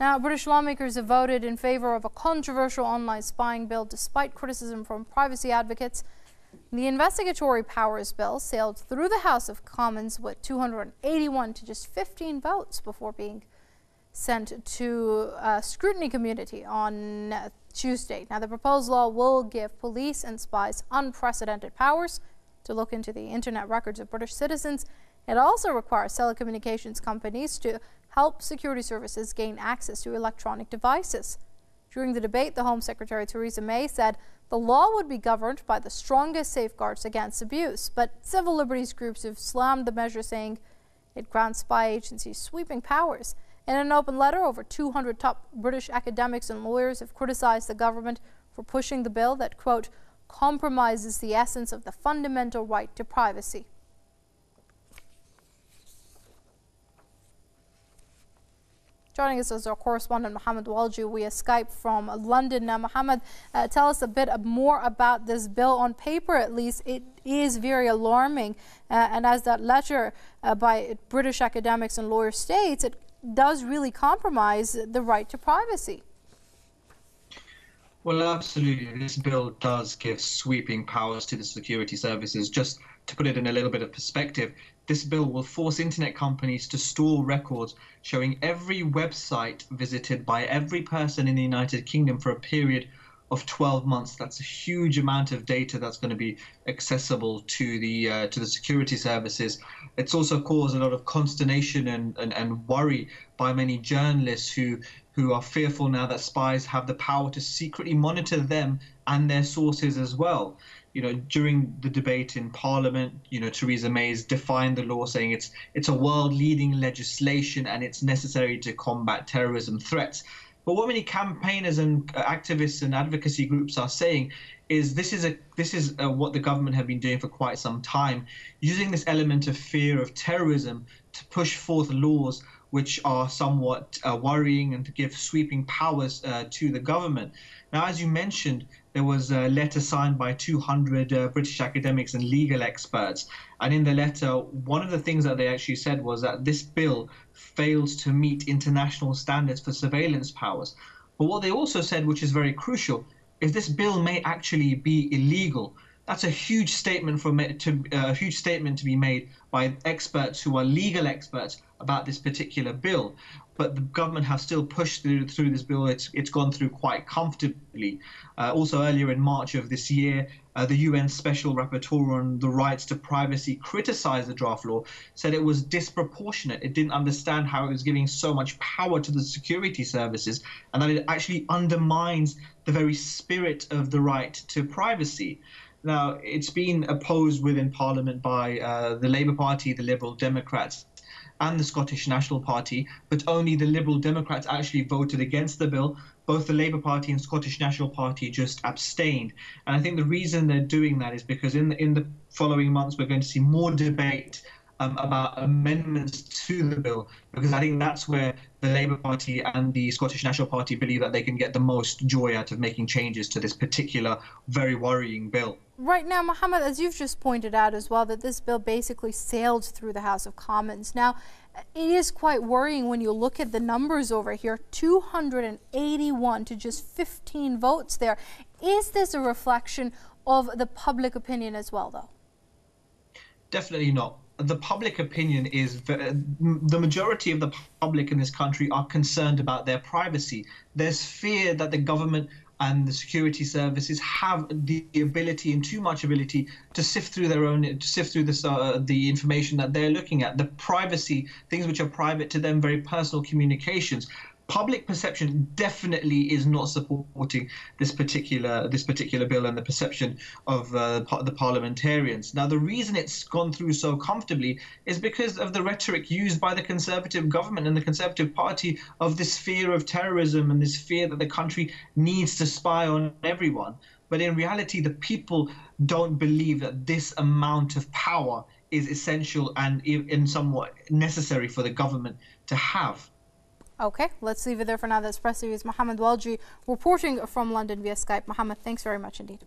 Now, British lawmakers have voted in favor of a controversial online spying bill despite criticism from privacy advocates. The investigatory powers bill sailed through the House of Commons with 281 to just 15 votes before being sent to a scrutiny committee on Tuesday. Now, the proposed law will give police and spies unprecedented powers to look into the internet records of British citizens. It also requires telecommunications companies to help security services gain access to electronic devices. During the debate, the Home Secretary Theresa May said the law would be governed by the strongest safeguards against abuse, but civil liberties groups have slammed the measure, saying it grants spy agencies sweeping powers. In an open letter, over 200 top British academics and lawyers have criticized the government for pushing the bill that, quote, compromises the essence of the fundamental right to privacy. Joining us is our correspondent Mohammed Walji via Skype from London. Now, Mohammed, uh, tell us a bit more about this bill. On paper, at least, it is very alarming. Uh, and as that letter uh, by British academics and lawyers states, it does really compromise the right to privacy. Well, absolutely. This bill does give sweeping powers to the security services. Just to put it in a little bit of perspective, this bill will force internet companies to store records showing every website visited by every person in the United Kingdom for a period of 12 months. That's a huge amount of data that's going to be accessible to the uh, to the security services. It's also caused a lot of consternation and, and, and worry by many journalists who who are fearful now that spies have the power to secretly monitor them and their sources as well. You know, during the debate in Parliament, you know, Theresa May's defined the law, saying it's it's a world-leading legislation and it's necessary to combat terrorism threats. But what many campaigners and activists and advocacy groups are saying is this is a this is a, what the government have been doing for quite some time, using this element of fear of terrorism to push forth laws which are somewhat uh, worrying and to give sweeping powers uh, to the government. Now, as you mentioned, there was a letter signed by 200 uh, British academics and legal experts. And in the letter, one of the things that they actually said was that this bill fails to meet international standards for surveillance powers. But what they also said, which is very crucial, is this bill may actually be illegal. That's a huge statement to uh, a huge statement to be made by experts who are legal experts about this particular bill. But the government has still pushed through, through this bill. It's it's gone through quite comfortably. Uh, also, earlier in March of this year, uh, the UN Special Rapporteur on the Rights to Privacy criticized the draft law, said it was disproportionate. It didn't understand how it was giving so much power to the security services, and that it actually undermines the very spirit of the right to privacy. Now, it's been opposed within Parliament by uh, the Labour Party, the Liberal Democrats, and the Scottish National Party, but only the Liberal Democrats actually voted against the bill. Both the Labour Party and Scottish National Party just abstained. And I think the reason they're doing that is because in the, in the following months, we're going to see more debate um, about amendments to the bill because I think that's where the Labour Party and the Scottish National Party believe that they can get the most joy out of making changes to this particular very worrying bill. Right now, Mohammed, as you've just pointed out as well, that this bill basically sailed through the House of Commons. Now, it is quite worrying when you look at the numbers over here 281 to just 15 votes there. Is this a reflection of the public opinion as well, though? Definitely not the public opinion is the majority of the public in this country are concerned about their privacy. There's fear that the government and the security services have the ability and too much ability to sift through their own to sift through this uh, the information that they're looking at the privacy things which are private to them very personal communications public perception definitely is not supporting this particular this particular bill and the perception of uh, the parliamentarians. Now, the reason it's gone through so comfortably is because of the rhetoric used by the Conservative government and the Conservative Party of this fear of terrorism and this fear that the country needs to spy on everyone. But in reality, the people don't believe that this amount of power is essential and in somewhat necessary for the government to have. Okay, let's leave it there for now. That's Press TV's Mohammed Walji reporting from London via Skype. Mohammed, thanks very much indeed.